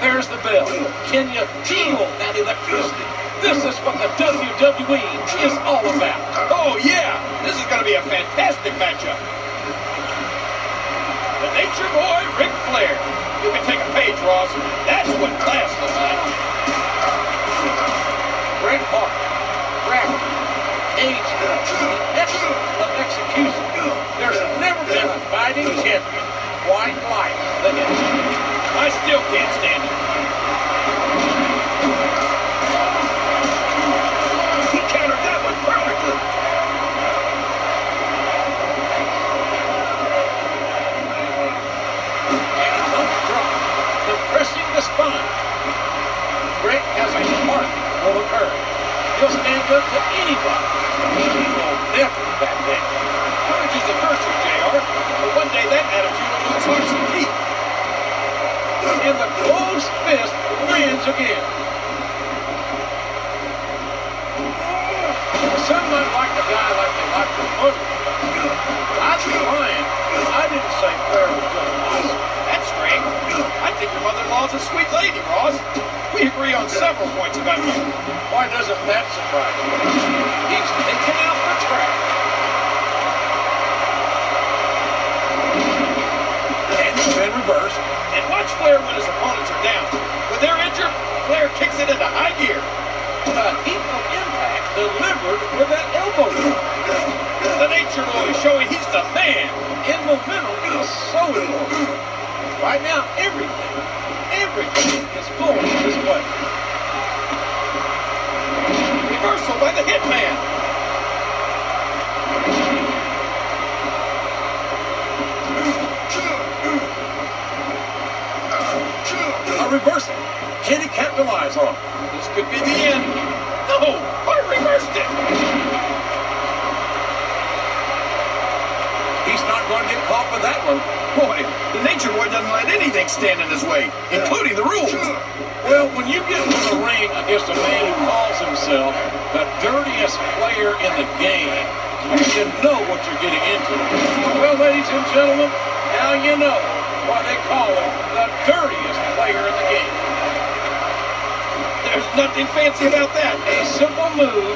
There's the bell. Can you feel that electricity? This is what the WWE is all about. Oh, yeah. This is going to be a fantastic matchup. The Nature Boy, Ric Flair. You can take a page, Ross. That's what class looks like. Bret Hart, Gravity, the excellent of execution. There's never been a fighting champion quite like the Nature I still can't stand Up to anybody. He will never back down. Courage is the virtue, JR. But one day that attitude will lose hearts and teeth. And the closed fist wins again. Some might like the guy like they like the mother. I'd be lying. if I didn't say Flair was just awesome. That's strange. I think your mother-in-law's a sweet lady, Ross. We agree on several points about you. Why doesn't that surprise you? He's taken out the track. And it's been reversed. And watch Flair when his opponents are down. When they're injured, Flair kicks it into high gear. Heat of impact delivered with that elbow. The Nature Boy showing he's the man. And momentum is so important. Right now, everything, everything is going this way. Reversal by the Hitman. A reversal. Can he capitalize on? This could be the end. No, Hart reversed it. He's not going to get caught for that one. Boy, the Nature Boy doesn't let anything stand in his way, including the rules. Well, when you get into the ring against a man who calls himself the dirtiest player in the game, you should know what you're getting into. Well, ladies and gentlemen, now you know why they call him the dirtiest player in the game. There's nothing fancy about that. A simple move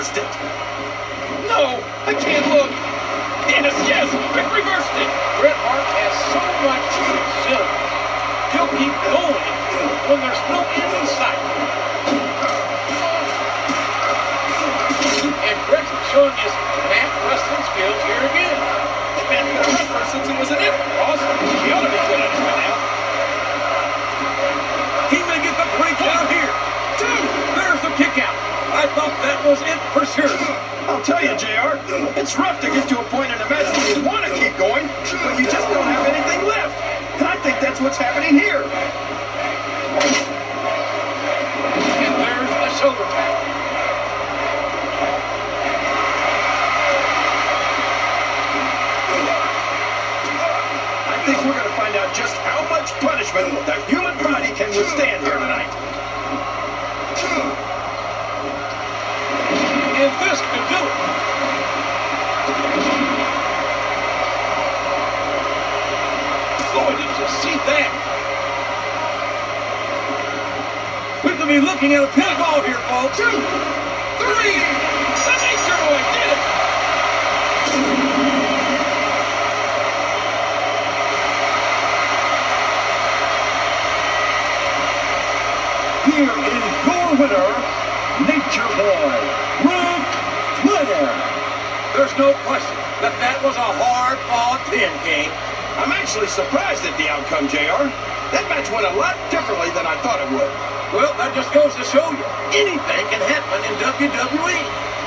reversed it. No, I can't look. Yes, yes, Ric reversed it. Bret Hart has so much to. He'll keep going when there's no end in sight. And Bret's showing his mat wrestling skills here again. Been a wrestler since he was an infant, Ross. He ought to be good at it by now. He may get the three count here. Two. There's the kick out. I thought that was it it's rough to get to a point in a match where you want to keep going, but you just don't have anything left. And I think that's what's happening here. And there's a shoulder tap. I think we're going to find out just how much punishment the human body can withstand here tonight. And this could do it. Boy, did you see that? We could be looking at a pinfall here, folks. Two, three, the Nature Boy did it. Here is your winner, Nature Boy, Ric Flair. There's no question that that was a hard-fought pin, King. I'm actually surprised at the outcome, JR. That match went a lot differently than I thought it would. Well, that just goes to show you anything can happen in WWE.